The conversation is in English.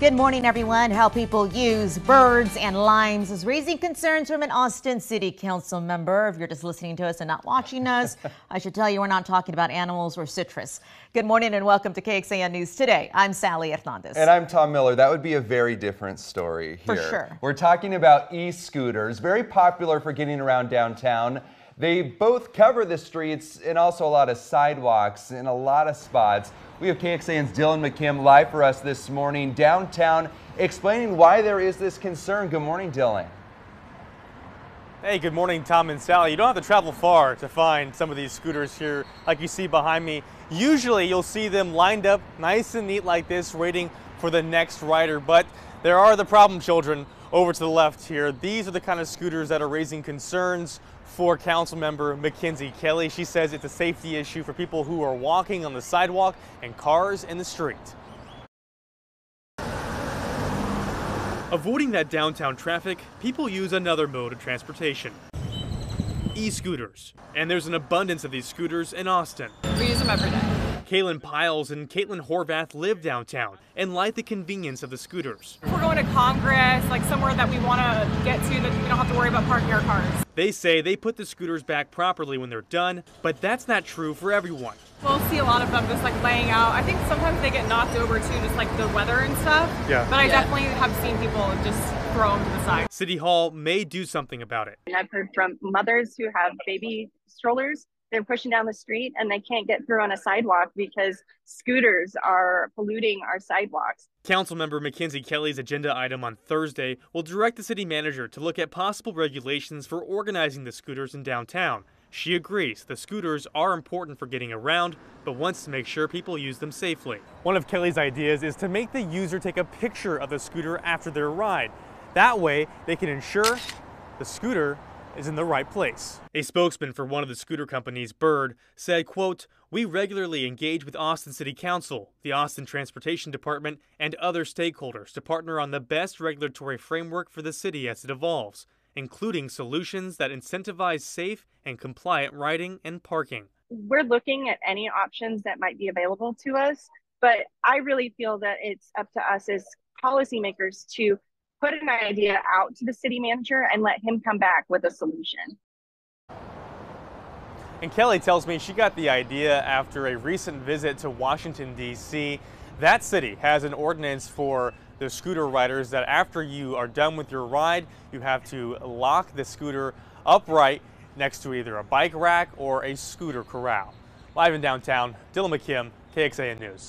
Good morning, everyone. How people use birds and limes is raising concerns from an Austin City Council member. If you're just listening to us and not watching us, I should tell you we're not talking about animals or citrus. Good morning and welcome to KXAN News Today. I'm Sally Hernandez. And I'm Tom Miller. That would be a very different story here. For sure. We're talking about e-scooters, very popular for getting around downtown. They both cover the streets and also a lot of sidewalks in a lot of spots. We have KXAN's Dylan McKim live for us this morning downtown explaining why there is this concern. Good morning, Dylan. Hey, good morning, Tom and Sally. You don't have to travel far to find some of these scooters here, like you see behind me. Usually you'll see them lined up nice and neat like this, waiting for the next rider, but there are the problem children over to the left here. These are the kind of scooters that are raising concerns for council member Mackenzie Kelly. She says it's a safety issue for people who are walking on the sidewalk and cars in the street. Avoiding that downtown traffic, people use another mode of transportation. E-scooters. And there's an abundance of these scooters in Austin. We use them every day. Kaylin Piles and Caitlin Horvath live downtown and like the convenience of the scooters. If we're going to Congress, like somewhere that we want to get to that we don't have to worry about parking our cars. They say they put the scooters back properly when they're done, but that's not true for everyone. We'll see a lot of them just like laying out. I think sometimes they get knocked over too, just like the weather and stuff. Yeah. But I Yeah. definitely have seen people just throw them to the side. City Hall may do something about it. And I've heard from mothers who have baby strollers. They're pushing down the street and they can't get through on a sidewalk because scooters are polluting our sidewalks. Councilmember Mackenzie Kelly's agenda item on Thursday will direct the city manager to look at possible regulations for organizing the scooters in downtown. She agrees the scooters are important for getting around, but wants to make sure people use them safely. One of Kelly's ideas is to make the user take a picture of the scooter after their ride. That way, they can ensure the scooter is in the right place. A spokesman for one of the scooter companies, Bird, said, quote, "We regularly engage with Austin City Council, the Austin Transportation Department, and other stakeholders to partner on the best regulatory framework for the city as it evolves, including solutions that incentivize safe and compliant riding and parking." We're looking at any options that might be available to us, but I really feel that it's up to us as policymakers to put an idea out to the city manager and let him come back with a solution. And Kelly tells me she got the idea after a recent visit to Washington, D.C. That city has an ordinance for the scooter riders that after you are done with your ride, you have to lock the scooter upright next to either a bike rack or a scooter corral. Live in downtown, Dylan McKim, KXAN News.